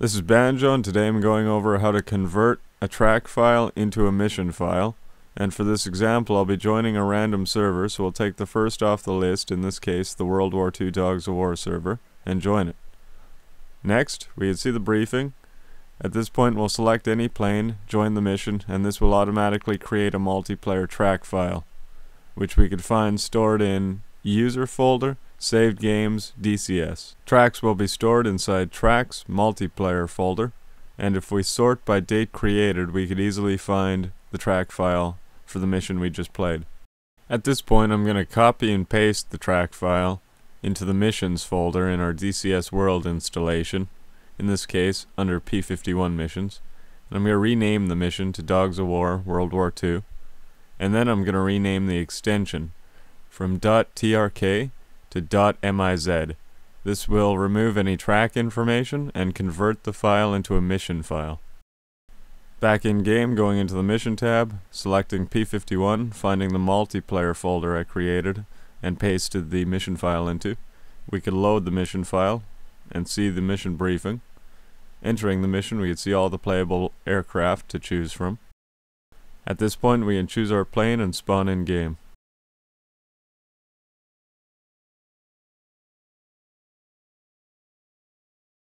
This is Banjo and today I'm going over how to convert a track file into a mission file. And for this example I'll be joining a random server so we'll take the first off the list, in this case the World War II Dogs of War server, and join it. Next, we can see the briefing. At this point we'll select any plane, join the mission, and this will automatically create a multiplayer track file, which we could find stored in user folder Saved Games DCS. Tracks will be stored inside Tracks Multiplayer folder, and if we sort by date created, we could easily find the track file for the mission we just played. At this point, I'm going to copy and paste the track file into the missions folder in our DCS World installation, in this case under P51 missions. And I'm going to rename the mission to Dogs of War World War II, and then I'm going to rename the extension from .trk to .miz. This will remove any track information and convert the file into a mission file. Back in game, going into the mission tab, selecting P51, finding the multiplayer folder I created and pasted the mission file into. We could load the mission file and see the mission briefing. Entering the mission, we could see all the playable aircraft to choose from. At this point, we can choose our plane and spawn in game.